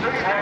Three,